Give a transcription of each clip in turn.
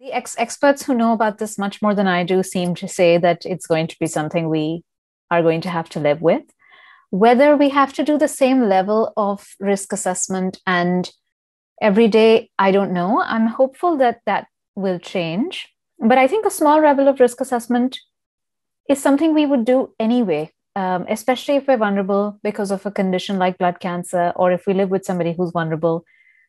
The ex- experts who know about this much more than I do seem to say that it's going to be something we are going to have to live with. Whether we have to do the same level of risk assessment and every day, I don't know. I'm hopeful that that will change. But I think a small level of risk assessment is something we would do anyway, um, especially if we're vulnerable because of a condition like blood cancer, or if we live with somebody who's vulnerable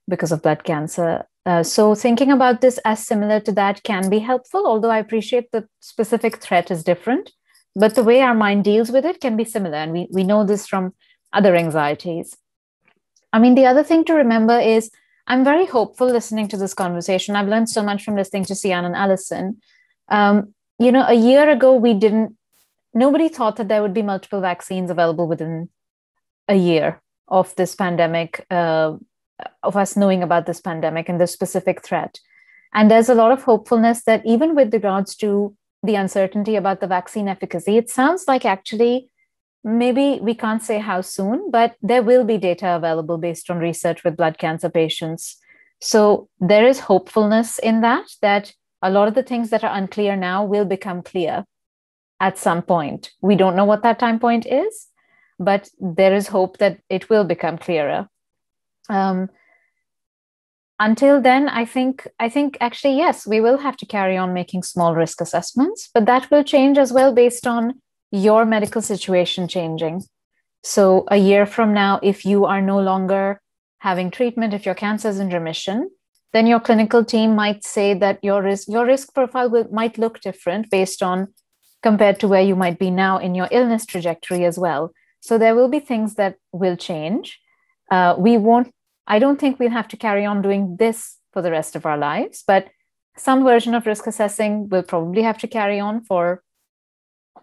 because of blood cancer. Uh, so thinking about this as similar to that can be helpful, although I appreciate the specific threat is different. But the way our mind deals with it can be similar. And we, we know this from other anxieties. I mean, the other thing to remember is I'm very hopeful listening to this conversation. I've learned so much from listening to Sian and Allison. Um, you know, a year ago, we didn't, nobody thought that there would be multiple vaccines available within a year of this pandemic. Uh, of us knowing about this pandemic and the specific threat. And there's a lot of hopefulness that even with regards to the uncertainty about the vaccine efficacy, it sounds like actually maybe we can't say how soon, but there will be data available based on research with blood cancer patients. So there is hopefulness in that, that a lot of the things that are unclear now will become clear at some point. We don't know what that time point is, but there is hope that it will become clearer um, until then i think i think actually yes we will have to carry on making small risk assessments but that will change as well based on your medical situation changing. So a year from now if you are no longer having treatment if your cancer is in remission then your clinical team might say that your risk your risk profile will, might look different based on compared to where you might be now in your illness trajectory as well. So there will be things that will change uh, we won't i don't think we'll have to carry on doing this for the rest of our lives but some version of risk assessing will probably have to carry on for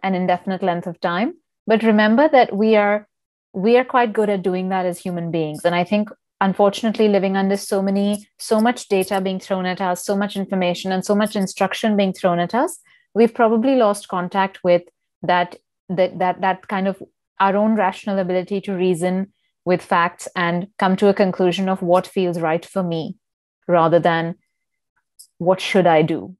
an indefinite length of time. But remember that we are we are quite good at doing that as human beings. And i think unfortunately living under so many so much data being thrown at us so much information and so much instruction being thrown at us we've probably lost contact with that that that, that kind of our own rational ability to reason with facts and come to a conclusion of what feels right for me rather than what should I do?